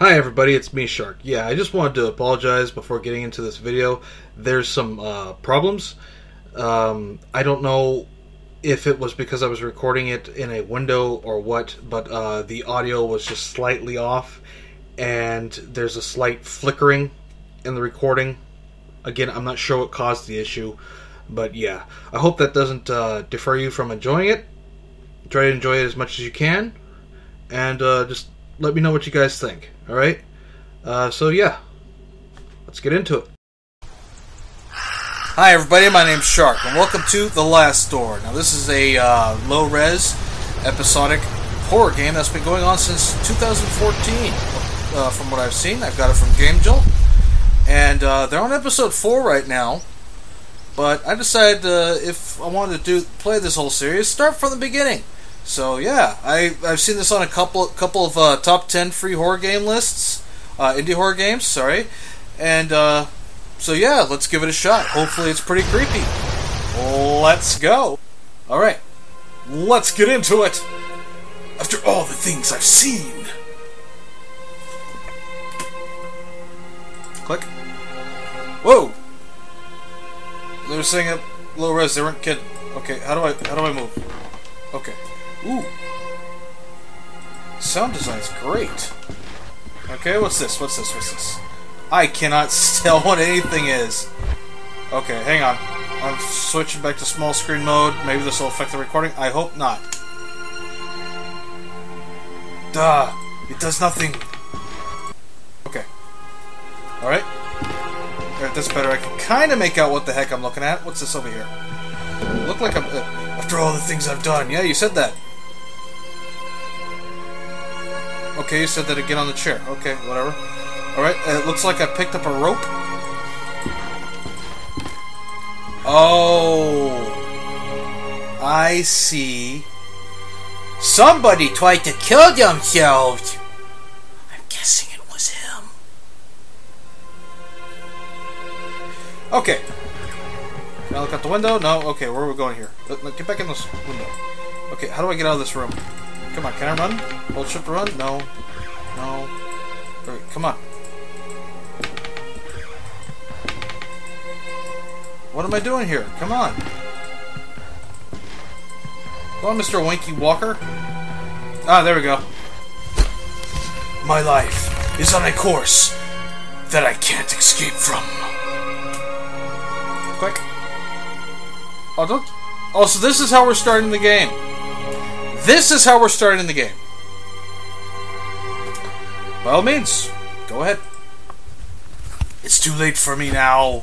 Hi everybody, it's me Shark. Yeah, I just wanted to apologize before getting into this video. There's some uh, problems. Um, I don't know if it was because I was recording it in a window or what, but uh, the audio was just slightly off, and there's a slight flickering in the recording. Again, I'm not sure what caused the issue, but yeah, I hope that doesn't uh, defer you from enjoying it. Try to enjoy it as much as you can, and uh, just let me know what you guys think. All right. Uh, so yeah, let's get into it. Hi, everybody. My name's Shark, and welcome to The Last Door. Now, this is a uh, low res episodic horror game that's been going on since 2014. Uh, from what I've seen, I've got it from Game Jolt, and uh, they're on episode four right now. But I decided uh, if I wanted to do play this whole series, start from the beginning. So yeah, I I've seen this on a couple couple of uh, top ten free horror game lists, uh, indie horror games. Sorry, and uh, so yeah, let's give it a shot. Hopefully, it's pretty creepy. Let's go. All right, let's get into it. After all the things I've seen. Click. Whoa. They were saying it low res. They weren't kidding. Okay, how do I how do I move? Okay. Ooh. Sound design's great. Okay, what's this? What's this? What's this? I cannot tell what anything is. Okay, hang on. I'm switching back to small screen mode. Maybe this will affect the recording. I hope not. Duh. It does nothing. Okay. Alright. Alright, that's better. I can kind of make out what the heck I'm looking at. What's this over here? Look like I'm... Uh, after all the things I've done. Yeah, you said that. Okay, you said that again on the chair. Okay, whatever. Alright, it looks like I picked up a rope. Oh. I see. Somebody tried to kill themselves. I'm guessing it was him. Okay. Can I look out the window? No? Okay, where are we going here? Get back in this window. Okay, how do I get out of this room? Come on, can I run? Hold to run? No. No. Right, come on. What am I doing here? Come on. Come on, Mr. Winky Walker. Ah, there we go. My life is on a course that I can't escape from. Quick. Oh, don't. Oh, so this is how we're starting the game. This is how we're starting the game. By all means, go ahead. It's too late for me now.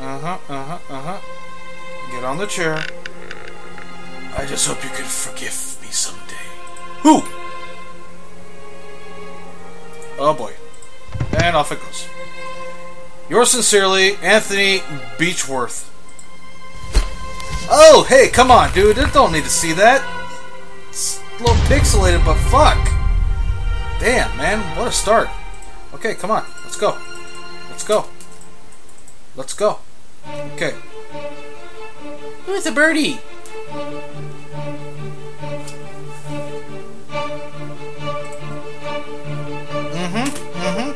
Uh huh, uh huh, uh huh. Get on the chair. I just hope you can forgive me someday. Who? Oh boy. And off it goes. Yours sincerely, Anthony Beechworth. Oh, hey, come on, dude. I don't need to see that. It's a little pixelated, but fuck. Damn, man. What a start. Okay, come on. Let's go. Let's go. Let's go. Okay. Who's the birdie? Mm-hmm. Mm-hmm.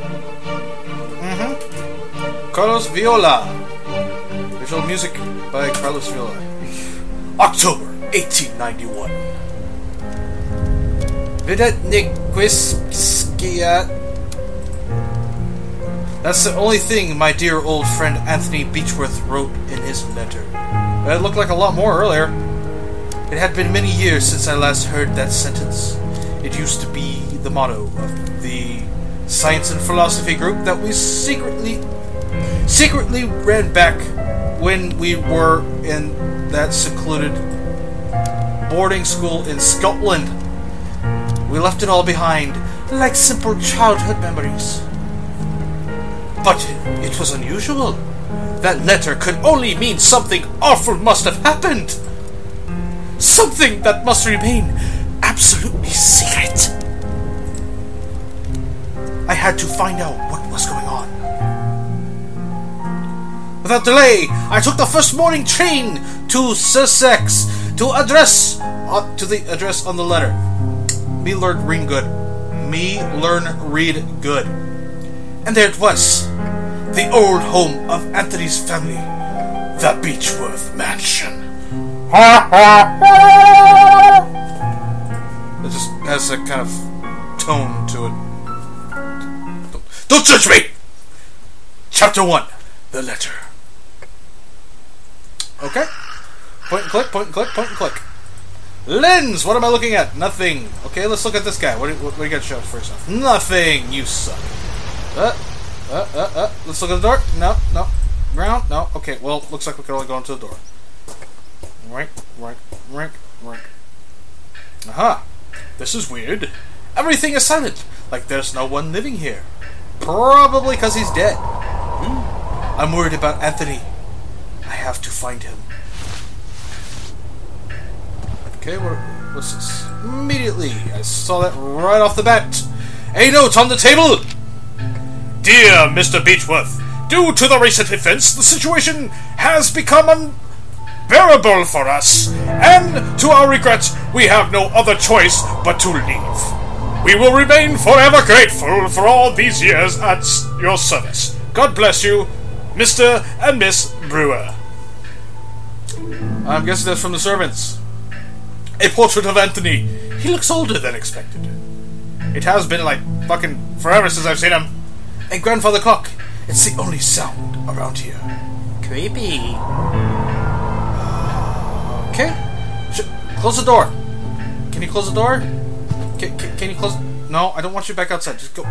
Mm-hmm. Carlos Viola. Visual music by Carlos Viola. October 1891. Videtnikwiskia. That's the only thing my dear old friend Anthony Beechworth wrote in his letter. It looked like a lot more earlier. It had been many years since I last heard that sentence. It used to be the motto of the science and philosophy group that we secretly secretly read back when we were in that secluded boarding school in Scotland. We left it all behind, like simple childhood memories. But it was unusual. That letter could only mean something awful must have happened. Something that must remain absolutely secret. I had to find out what Without delay, I took the first morning train to Sussex to address uh, to the address on the letter. Me learn read good. Me learn read good. And there it was. The old home of Anthony's family. The Beechworth Mansion. Ha ha ha! It just has a kind of tone to it. Don't, don't judge me! Chapter 1 The Letter. Okay. Point and click, point and click, point and click. Lens! What am I looking at? Nothing. Okay, let's look at this guy. What do, what, what do you got to show us first off? Nothing! You suck. Uh, uh, uh, uh. Let's look at the door. No, no. Ground? No. Okay, well, looks like we can only go into the door. Right, right, right, right. Aha! This is weird. Everything is silent, like there's no one living here. Probably because he's dead. Hmm. I'm worried about Anthony. I have to find him. Okay, what, what's this? Immediately, I saw that right off the bat. A note on the table! Dear Mr. Beechworth, due to the recent events, the situation has become unbearable for us, and to our regret, we have no other choice but to leave. We will remain forever grateful for all these years at your service. God bless you, Mr. and Miss Brewer. I'm guessing that's from the servants. A portrait of Anthony. He looks older than expected. It has been like fucking forever since I've seen him. A grandfather clock. It's the only sound around here. Creepy. Okay. Sh- close the door. Can you close the door? Can, can, can you close? No, I don't want you back outside. Just go.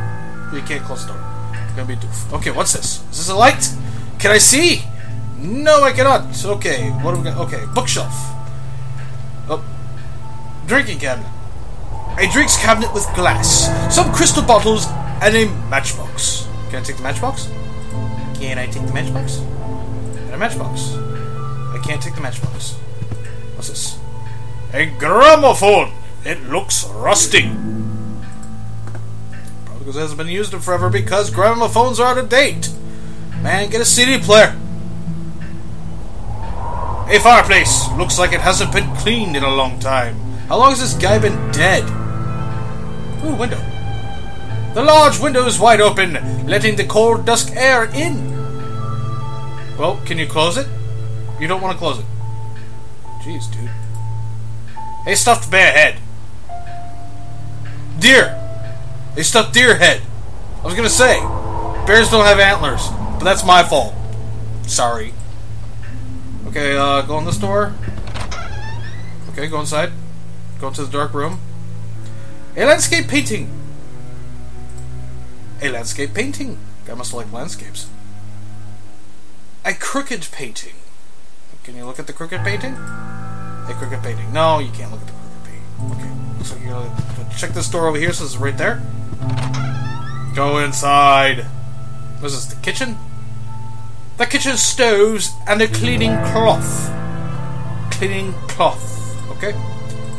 You can't close the door. You're gonna be doof. Okay, what's this? Is this a light? Can I see? No, I cannot. Okay, what do we got? Okay, bookshelf. Oh, drinking cabinet. A drinks cabinet with glass, some crystal bottles, and a matchbox. Can I take the matchbox? Can I take the matchbox? And a matchbox. I can't take the matchbox. What's this? A gramophone. It looks rusty. Probably because it hasn't been used in forever because gramophones are out of date. Man, get a CD player. A fireplace. Looks like it hasn't been cleaned in a long time. How long has this guy been dead? Ooh, window. The large window is wide open, letting the cold dusk air in. Well, can you close it? You don't want to close it. Jeez, dude. A stuffed bear head. Deer. A stuffed deer head. I was gonna say, bears don't have antlers, but that's my fault. Sorry. Okay, uh, go in this door. Okay, go inside. Go into the dark room. A landscape painting. A landscape painting. Guy must like landscapes. A crooked painting. Can you look at the crooked painting? A crooked painting. No, you can't look at the crooked painting. Okay. Like you're gonna check this door over here, so it's right there. Go inside. What is this, the kitchen? The kitchen stoves and a cleaning cloth. Cleaning cloth. Okay.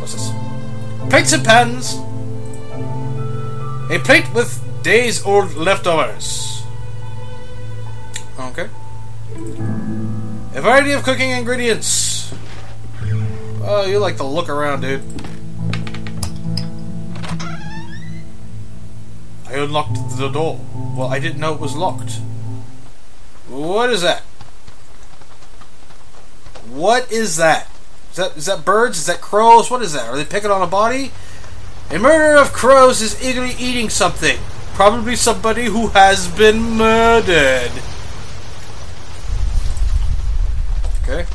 What's this? Plates and pans. A plate with days old leftovers. Okay. A variety of cooking ingredients. Oh, you like to look around, dude. I unlocked the door. Well, I didn't know it was locked. What is that? What is that? Is that is that birds? Is that crows? What is that? Are they picking on a body? A murderer of crows is eagerly eating something. Probably somebody who has been murdered. Okay.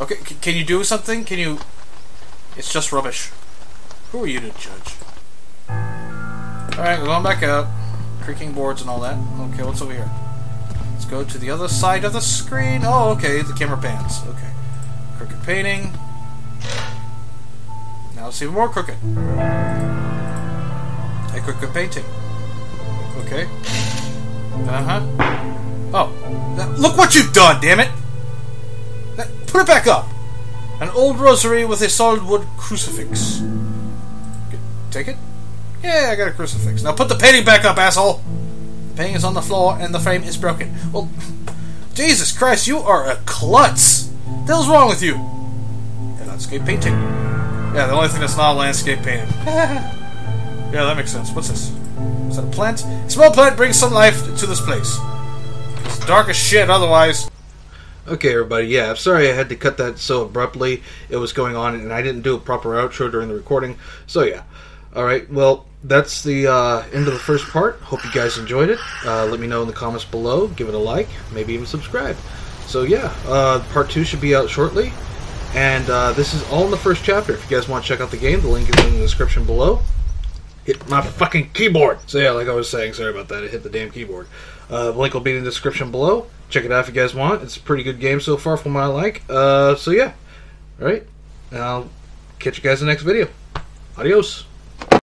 Okay, c- can you do something? Can you... It's just rubbish. Who are you to judge? Alright, we're going back up. Creaking boards and all that. Okay, what's over here? Let's go to the other side of the screen. Oh, okay, the camera pans. Okay. Crooked painting. Now it's even more crooked. A crooked painting. Okay. Uh huh. Oh. Look what you've done, damn it! Put it back up! An old rosary with a solid wood crucifix. Take it? Yeah, I got a crucifix. Now put the painting back up, asshole! The painting is on the floor and the frame is broken. Well, Jesus Christ, you are a klutz! What the hell's wrong with you? A landscape painting. Yeah, the only thing that's not a landscape painting. yeah, that makes sense. What's this? Is that a plant? A small plant brings some life to this place. It's dark as shit otherwise. Okay, everybody. Yeah, I'm sorry I had to cut that so abruptly. It was going on, and I didn't do a proper outro during the recording. So yeah. All right. Well, that's the uh, end of the first part. Hope you guys enjoyed it. Uh, let me know in the comments below. Give it a like. Maybe even subscribe. So yeah, uh, part two should be out shortly. And uh, this is all in the first chapter. If you guys want to check out the game, the link is in the description below. Hit my fucking keyboard. So yeah, like I was saying, sorry about that. It hit the damn keyboard. Uh, the link will be in the description below. Check it out if you guys want. It's a pretty good game so far from what I like. Uh, so yeah, all right. I'll catch you guys in the next video. Adios.